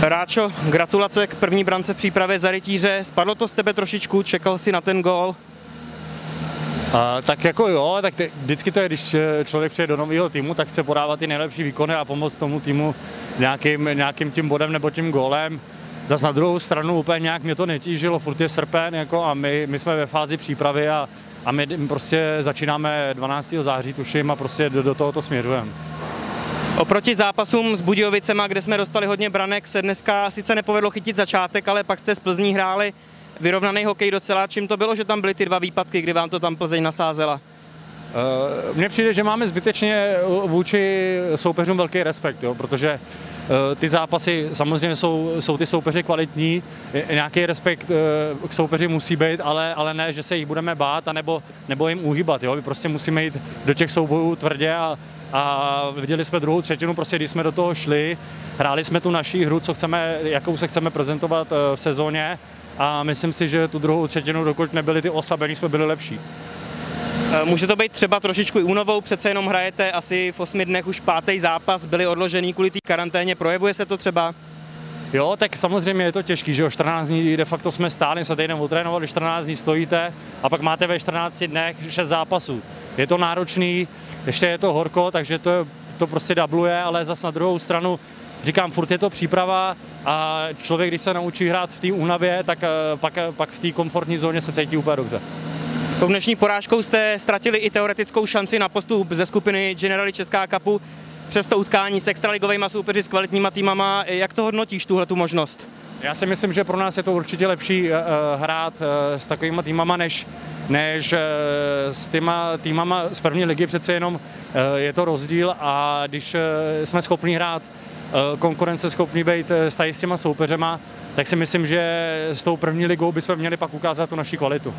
Ráčo, gratulace k první brance v přípravě za rytíře. Spadlo to z tebe trošičku, čekal si na ten gól? A, tak jako jo, tak te, vždycky to je, když eh, člověk přijde do nového týmu, tak chce podávat ty nejlepší výkony a pomoct tomu týmu nějakým, nějakým tím bodem nebo tím gólem. Zas na druhou stranu úplně nějak mě to netížilo, furt je srpen jako a my, my jsme ve fázi přípravy a, a my prostě začínáme 12. září tuším a prostě do, do toho to směřujeme. Oproti zápasům s Budějovicema, kde jsme dostali hodně branek, se dneska sice nepovedlo chytit začátek, ale pak jste z Plzní hráli vyrovnaný hokej docela. Čím to bylo, že tam byly ty dva výpadky, kdy vám to tam Plzeň nasázela? Uh, Mně přijde, že máme zbytečně vůči soupeřům velký respekt, jo, protože uh, ty zápasy samozřejmě jsou, jsou ty soupeři kvalitní, nějaký respekt uh, k soupeři musí být, ale, ale ne, že se jich budeme bát a nebo, nebo jim uhýbat. Jo. My prostě musíme jít do těch soubojů tvrdě a, a viděli jsme druhou třetinu, prostě když jsme do toho šli, hráli jsme tu naší hru, co chceme, jakou se chceme prezentovat v sezóně a myslím si, že tu druhou třetinu, dokud nebyli ty oslabení, jsme byli lepší. Může to být třeba trošičku i únovou, přece jenom hrajete asi v osmi dnech už pátý zápas, byli odložený kvůli té karanténě, projevuje se to třeba? Jo, tak samozřejmě je to těžký, že jo, 14 dní de facto jsme stáli, se týden otrénovali, 14 dní stojíte a pak máte ve 14 dnech 6 zápasů. Je to náročný, ještě je to horko, takže to, to prostě dubluje, ale zas na druhou stranu říkám, furt je to příprava a člověk, když se naučí hrát v té únavě, tak eh, pak, pak v té komfortní zóně se cítí úplně dobře. Tou dnešní porážkou jste ztratili i teoretickou šanci na postup ze skupiny Generali Česká kapu přes to utkání s extraligovými soupeři s kvalitníma týmama. Jak to hodnotíš, tuhle tu možnost? Já si myslím, že pro nás je to určitě lepší uh, hrát s takovými týmama, než, než uh, s těma týmama z první ligy. Přece jenom uh, je to rozdíl a když uh, jsme schopni hrát uh, konkurenceschopní být uh, s těma soupeřema, tak si myslím, že s tou první ligou bychom měli pak ukázat tu naši kvalitu.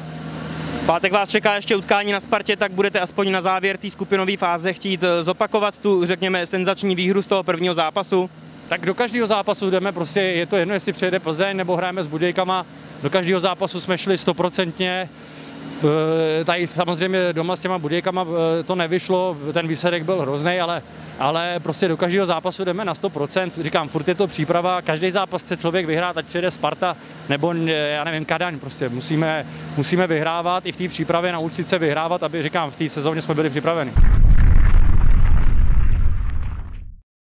Pátek vás čeká ještě utkání na Spartě, tak budete aspoň na závěr té skupinové fáze chtít zopakovat tu, řekněme, senzační výhru z toho prvního zápasu? Tak do každého zápasu jdeme, prostě je to jedno, jestli přijede Plzeň nebo hrajeme s Budějkama, do každého zápasu jsme šli stoprocentně, Tady samozřejmě doma s těma Budějkama to nevyšlo, ten výsledek byl hrozný, ale, ale prostě do každého zápasu jdeme na 100%. Říkám, furt je to příprava, každý zápas chce člověk vyhrát, ať přijede Sparta nebo já nevím, Kadaň, prostě musíme, musíme vyhrávat i v té přípravě naučit se vyhrávat, aby říkám, v té sezóně jsme byli připraveni.